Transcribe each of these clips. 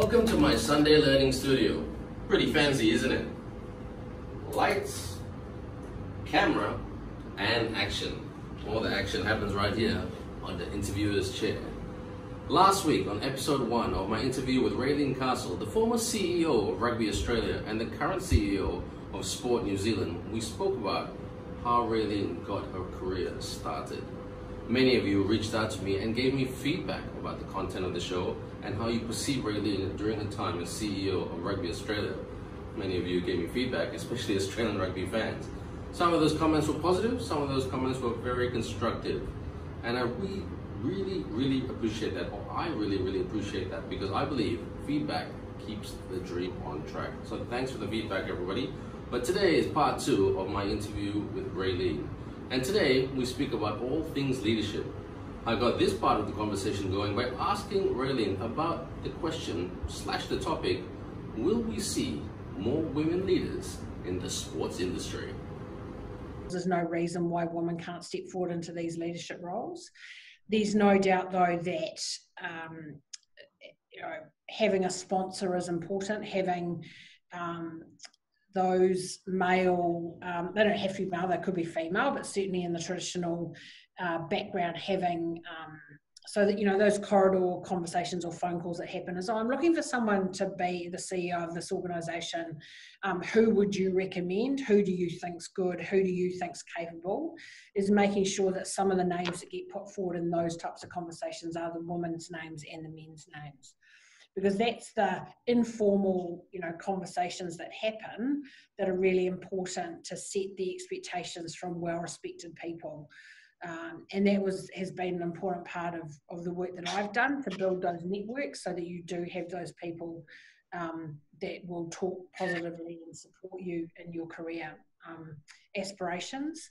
Welcome to my Sunday Learning Studio. Pretty fancy, isn't it? Lights, camera, and action. All the action happens right here on the interviewer's chair. Last week, on episode one of my interview with Raelene Castle, the former CEO of Rugby Australia and the current CEO of Sport New Zealand, we spoke about how Raelene got her career started. Many of you reached out to me and gave me feedback about the content of the show and how you perceive Raelene during her time as CEO of Rugby Australia. Many of you gave me feedback, especially Australian rugby fans. Some of those comments were positive, some of those comments were very constructive. And I really, really, really appreciate that, or I really, really appreciate that because I believe feedback keeps the dream on track. So thanks for the feedback, everybody. But today is part two of my interview with Raelene. And today we speak about all things leadership. I got this part of the conversation going by asking Raelene about the question slash the topic, will we see more women leaders in the sports industry? There's no reason why women can't step forward into these leadership roles. There's no doubt, though, that um, you know, having a sponsor is important. Having um, those male, um, they don't have to be male, they could be female, but certainly in the traditional uh, background, having um, so that you know those corridor conversations or phone calls that happen. Is oh, i'm looking for someone to be the ceo of this organization. Um, who would you recommend? Who do you think's good? Who do you think's capable? Is making sure that some of the names that get put forward in those types of conversations are the women's names and the men's names because that's the informal you know conversations that happen that are really important to set the expectations from well respected people um, and that was has been an important part of, of the work that I've done to build those networks so that you do have those people um, that will talk positively and support you in your career um, aspirations.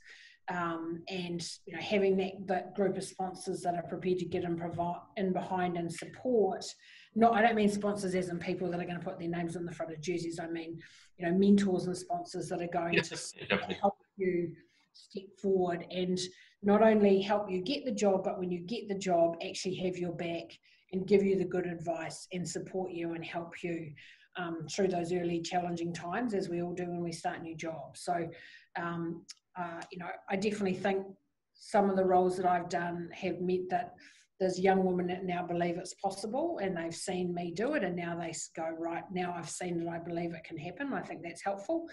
Um, and you know having that, that group of sponsors that are prepared to get in, provide, in behind and support not I don't mean sponsors as in people that are going to put their names on the front of jerseys I mean you know mentors and sponsors that are going to help you step forward and not only help you get the job, but when you get the job, actually have your back and give you the good advice and support you and help you um, through those early challenging times, as we all do when we start new jobs. So, um, uh, you know, I definitely think some of the roles that I've done have meant that there's young women that now believe it's possible and they've seen me do it and now they go right now i've seen that i believe it can happen i think that's helpful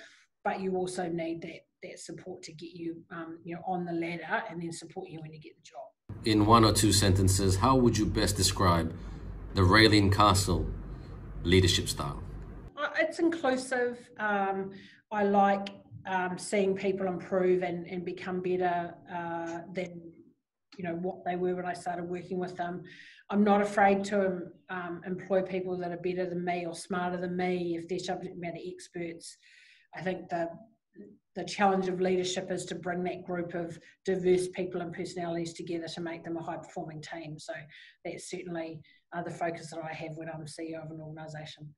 but you also need that that support to get you um, you know on the ladder and then support you when you get the job. In one or two sentences, how would you best describe the Raelene Castle leadership style? Uh, it's inclusive. Um, I like um, seeing people improve and, and become better uh, than you know what they were when I started working with them. I'm not afraid to um, employ people that are better than me or smarter than me if they're subject matter experts. I think the the challenge of leadership is to bring that group of diverse people and personalities together to make them a high performing team. So that's certainly uh, the focus that I have when I'm CEO of an organisation.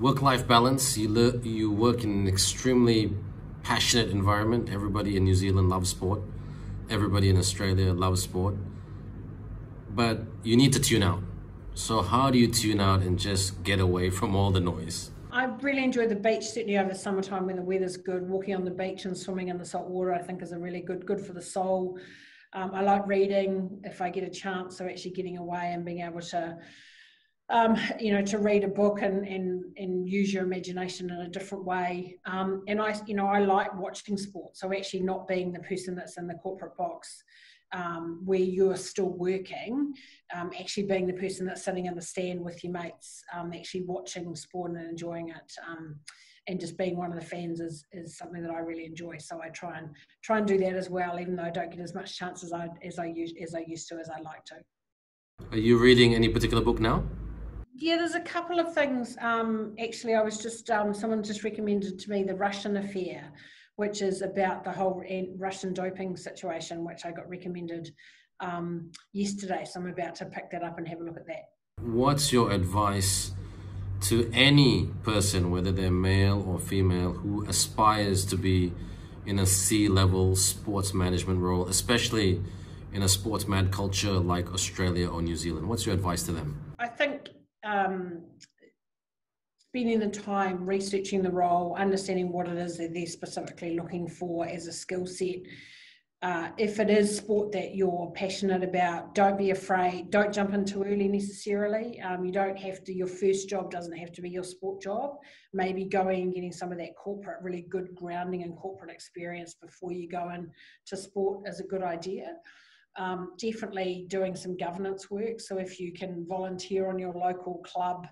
Work life balance, you, le- you work in an extremely passionate environment. Everybody in New Zealand loves sport, everybody in Australia loves sport. But you need to tune out. So, how do you tune out and just get away from all the noise? I really enjoy the beach, certainly over summertime when the weather's good. Walking on the beach and swimming in the salt water, I think, is a really good, good for the soul. Um, I like reading if I get a chance, so actually getting away and being able to, um, you know, to read a book and, and and use your imagination in a different way. Um, and I, you know, I like watching sport, so actually not being the person that's in the corporate box um, where you're still working, um, actually being the person that's sitting in the stand with your mates, um, actually watching sport and enjoying it, um, and just being one of the fans is, is something that I really enjoy. So I try and try and do that as well, even though I don't get as much chance as I as I use as I used to as I like to. Are you reading any particular book now? Yeah, there's a couple of things. Um, actually, I was just um, someone just recommended to me the Russian Affair, which is about the whole Russian doping situation, which I got recommended um, yesterday. So I'm about to pick that up and have a look at that. What's your advice to any person, whether they're male or female, who aspires to be in a C level sports management role, especially in a sports mad culture like Australia or New Zealand? What's your advice to them? Um, spending the time researching the role, understanding what it is that they're specifically looking for as a skill set. Uh, if it is sport that you're passionate about, don't be afraid. Don't jump in too early necessarily. Um, you don't have to. Your first job doesn't have to be your sport job. Maybe going and getting some of that corporate, really good grounding and corporate experience before you go into sport is a good idea um, definitely doing some governance work. So if you can volunteer on your local club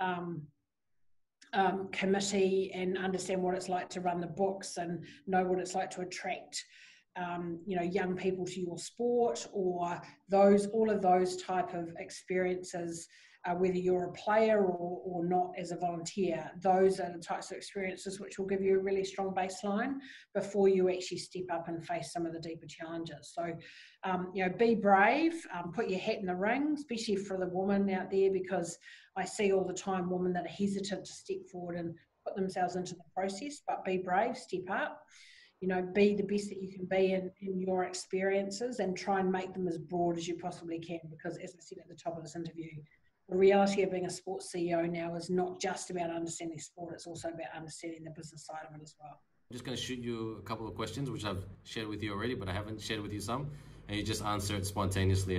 um, um, committee and understand what it's like to run the books and know what it's like to attract um, you know young people to your sport or those all of those type of experiences uh, whether you're a player or, or not as a volunteer, those are the types of experiences which will give you a really strong baseline before you actually step up and face some of the deeper challenges. So, um, you know, be brave, um, put your hat in the ring, especially for the woman out there, because I see all the time women that are hesitant to step forward and put themselves into the process, but be brave, step up. You know, be the best that you can be in, in your experiences and try and make them as broad as you possibly can. Because, as I said at the top of this interview, the reality of being a sports CEO now is not just about understanding sport, it's also about understanding the business side of it as well. I'm just going to shoot you a couple of questions, which I've shared with you already, but I haven't shared with you some, and you just answer it spontaneously.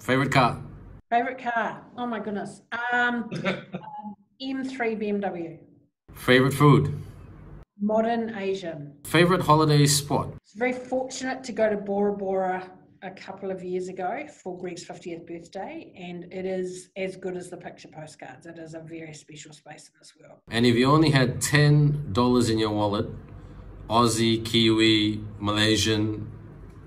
Favorite car? Favorite car? Oh my goodness. Um, um, M3 BMW. Favorite food? Modern Asian. Favorite holiday spot? It's very fortunate to go to Bora Bora a couple of years ago for Greg's 50th birthday, and it is as good as the picture postcards. It is a very special space in this world. And if you only had $10 in your wallet, Aussie, Kiwi, Malaysian,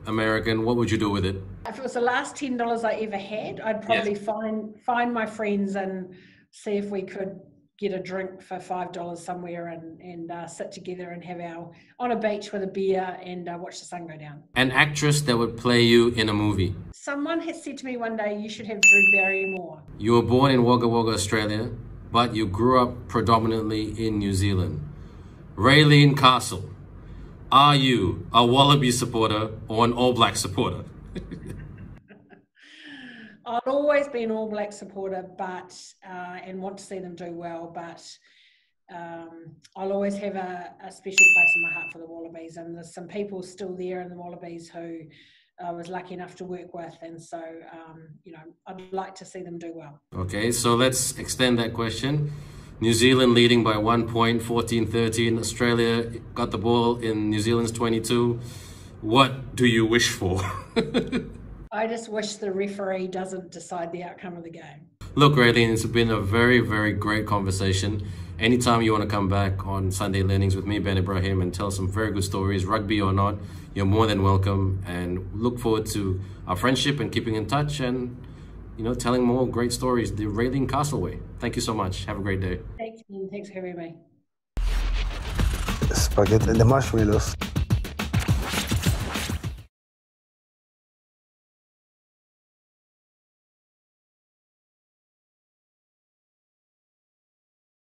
American, what would you do with it? If it was the last $10 I ever had, I'd probably yes. find find my friends and see if we could get a drink for five dollars somewhere and and uh, sit together and have our on a beach with a beer and uh, watch the sun go down. An actress that would play you in a movie. Someone has said to me one day, you should have Drew Barrymore. You were born in Wagga Wagga, Australia, but you grew up predominantly in New Zealand. Raelene Castle, are you a Wallaby supporter or an All Black supporter? I'll always be an All Black supporter, but uh, and want to see them do well. But um, I'll always have a, a, special place in my heart for the Wallabies, and there's some people still there in the Wallabies who I was lucky enough to work with, and so um, you know I'd like to see them do well. Okay, so let's extend that question. New Zealand leading by one point, 14-13. Australia got the ball in New Zealand's 22. What do you wish for? I just wish the referee doesn't decide the outcome of the game. Look, Raelene, it's been a very, very great conversation. Anytime you want to come back on Sunday Learnings with me, Ben Ibrahim, and tell some very good stories, rugby or not, you're more than welcome. And look forward to our friendship and keeping in touch and, you know, telling more great stories the Raelene Castle way. Thank you so much. Have a great day. Thanks, Thanks for having me. Spaghetti and the marshmallows.